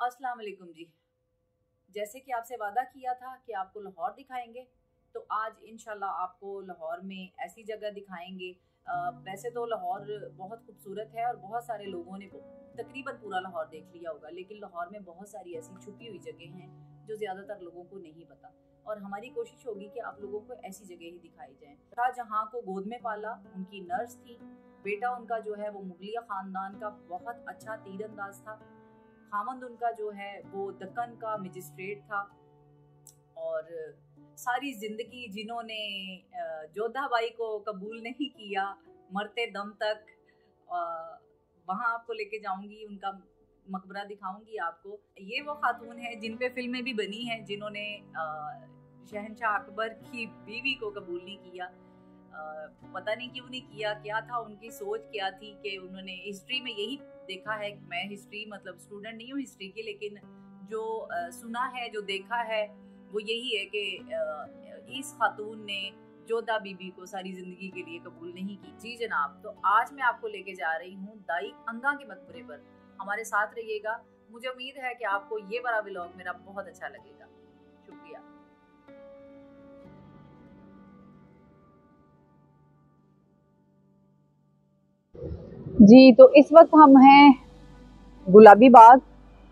अस्सलाम वालेकुम जी। जैसे कि आपसे वादा किया था कि आपको लाहौर दिखाएँगे तो आज इंशाल्लाह आपको लाहौर में ऐसी जगह दिखाएँगे। वैसे तो लाहौर बहुत खूबसूरत है और बहुत सारे लोगों ने तकरीबन पूरा लाहौर देख लिया होगा, लेकिन लाहौर में बहुत सारी ऐसी छुपी हुई जगह हैं जो ज़्यादातर लोगों को नहीं पता। और हमारी कोशिश होगी कि आप लोगों को ऐसी जगह ही दिखाई जाए। शाहजहाँ को गोद में पाला, उनकी नर्स थी। बेटा उनका जो है वो मुगलिया ख़ानदान का बहुत अच्छा तीरंदाज था। खामंद उनका जो है, वो दक्कन का मजिस्ट्रेट था। और सारी ज़िंदगी जिन्होंने जोधा बाई को कबूल नहीं किया, मरते दम तक वहाँ आपको लेके जाऊँगी, उनका मकबरा दिखाऊँगी आपको। ये वो खातून है जिन पे फ़िल्में भी बनी हैं, जिन्होंने शहनशाह अकबर की बीवी को कबूल नहीं किया। पता नहीं क्यों नहीं किया, क्या था, उनकी सोच क्या थी कि उन्होंने हिस्ट्री में यही देखा है मैं हिस्ट्री मतलब स्टूडेंट नहीं हूँ हिस्ट्री की, लेकिन जो सुना है, जो देखा है, वो यही है कि इस खातून ने जोधा बीबी को सारी ज़िंदगी के लिए कबूल नहीं की। जी जनाब तो आज मैं आपको लेके जा रही हूँ दाई अंगा के मकबरे पर। हमारे साथ रहिएगा। मुझे उम्मीद है कि आपको ये बड़ा ब्लॉग मेरा बहुत अच्छा लगेगा। शुक्रिया। जी तो इस वक्त हम हैं गुलाबी बाग,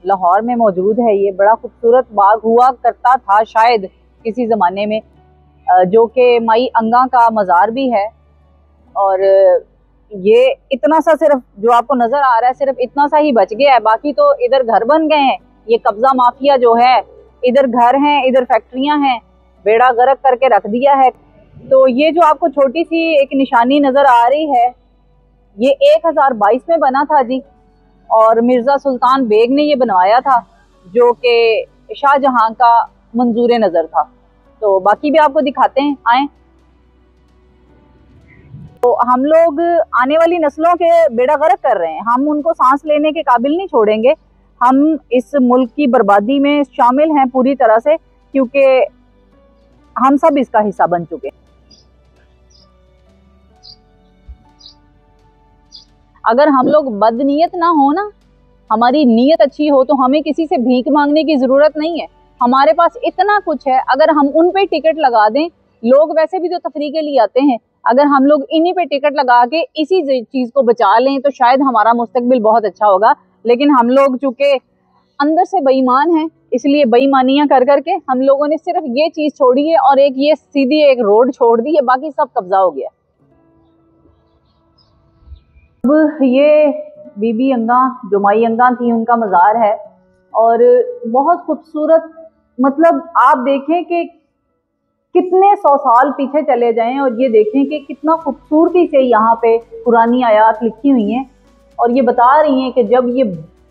लाहौर में मौजूद है। ये बड़ा खूबसूरत बाग हुआ करता था शायद किसी ज़माने में जो कि माई अंगा का मज़ार भी है। और ये इतना सा सिर्फ़ जो आपको नज़र आ रहा है, सिर्फ़ इतना सा ही बच गया है। बाकी तो इधर घर बन गए हैं। ये कब्जा माफिया जो है, इधर घर हैं, इधर फैक्ट्रियाँ हैं, बेड़ा गर्क करके रख दिया है। तो ये जो आपको छोटी सी एक निशानी नज़र आ रही है ये 1022 में बना था जी। और मिर्ज़ा सुल्तान बेग ने ये बनवाया था, जो कि शाहजहां का मंजूर नज़र था। तो बाकी भी आपको दिखाते हैं, आए। तो हम लोग आने वाली नस्लों के बेड़ा गर्क कर रहे हैं। हम उनको सांस लेने के काबिल नहीं छोड़ेंगे। हम इस मुल्क की बर्बादी में शामिल हैं पूरी तरह से, क्योंकि हम सब इसका हिस्सा बन चुके हैं। अगर हम लोग बदनीयत ना हो ना, हमारी नीयत अच्छी हो तो हमें किसी से भीख मांगने की ज़रूरत नहीं है। हमारे पास इतना कुछ है, अगर हम उन पे टिकट लगा दें, लोग वैसे भी तो तफरी के लिए आते हैं, अगर हम लोग इन्हीं पे टिकट लगा के इसी चीज़ को बचा लें तो शायद हमारा मुस्तकबिल बहुत अच्छा होगा। लेकिन हम लोग चूँकि अंदर से बेईमान हैं, इसलिए बेईमानियाँ कर करके हम लोगों ने सिर्फ़ ये चीज़ छोड़ी है और एक ये सीधी एक रोड छोड़ दी है, बाकी सब कब्जा हो गया। अब ये बीबी अंगा जो माई अंगा थी, उनका मज़ार है। और बहुत खूबसूरत मतलब आप देखें कि कितने सौ साल पीछे चले जाएँ और ये देखें कि कितना खूबसूरती से यहाँ पे पुरानी आयात लिखी हुई हैं। और ये बता रही हैं कि जब ये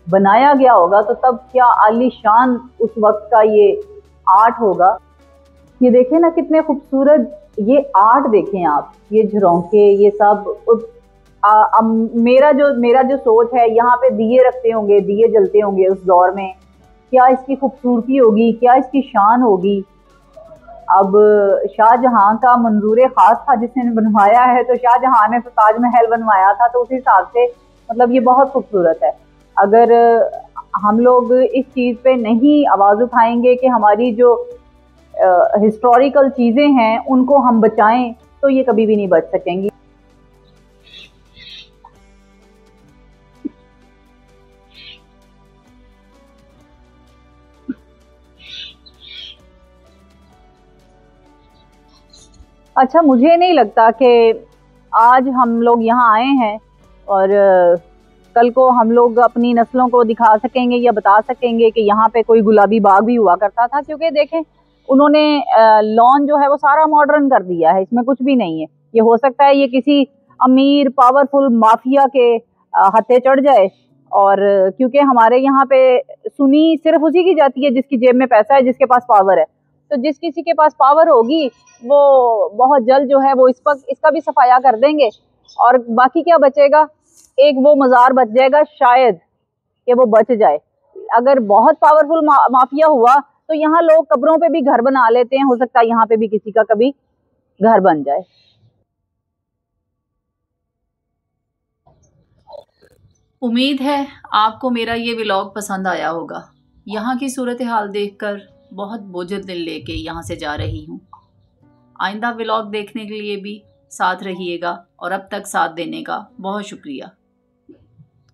बनाया गया होगा तो तब क्या आलीशान उस वक्त का ये आर्ट होगा? ये देखें ना कितने खूबसूरत ये आर्ट देखें आप, ये झरोंके, ये सब आ, आ, मेरा जो मेरा जो सोच है यहाँ पे दिए रखते होंगे दिए जलते होंगे उस दौर में। क्या इसकी खूबसूरती होगी? क्या इसकी शान होगी? अब शाहजहां का मंजूर खास था जिसने बनवाया है तो शाहजहां ने तो ताजमहल बनवाया था तो उस हिसाब से मतलब ये बहुत खूबसूरत है। अगर हम लोग इस चीज़ पे नहीं आवाज़ उठाएँगे कि हमारी जो हिस्टोरिकल चीज़ें हैं उनको हम बचाएँ तो ये कभी भी नहीं बच सकेंगी। अच्छा मुझे नहीं लगता कि आज हम लोग यहाँ आए हैं और कल को हम लोग अपनी नस्लों को दिखा सकेंगे या बता सकेंगे कि यहाँ पे कोई गुलाबी बाग भी हुआ करता था। क्योंकि देखें, उन्होंने लॉन जो है वो सारा मॉडर्न कर दिया है, इसमें कुछ भी नहीं है। ये हो सकता है ये किसी अमीर पावरफुल माफिया के हथे चढ़ जाए और, क्योंकि हमारे यहाँ पे सुनी सिर्फ़ उसी की जाती है जिसकी जेब में पैसा है, जिसके पास पावर है। तो जिस किसी के पास पावर होगी वो बहुत जल्द जो है वो इस पर इसका भी सफाया कर देंगे। और बाकी क्या बचेगा? एक वो मज़ार बच जाएगा शायद कि वो बच जाए। अगर बहुत पावरफुल मा, माफिया हुआ तो यहाँ लोग कब्रों पे भी घर बना लेते हैं हो सकता है यहाँ पे भी किसी का कभी घर बन जाए। उम्मीद है आपको मेरा ये व्लॉग पसंद आया होगा। यहाँ की सूरत हाल देखकर बहुत बोझल दिल लेके यहाँ से जा रही हूँ। आइंदा व्लॉग देखने के लिए भी साथ रहिएगा और अब तक साथ देने का बहुत शुक्रिया।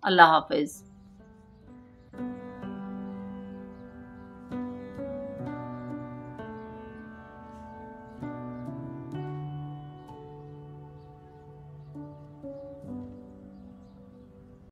अल्लाह हाफिज़।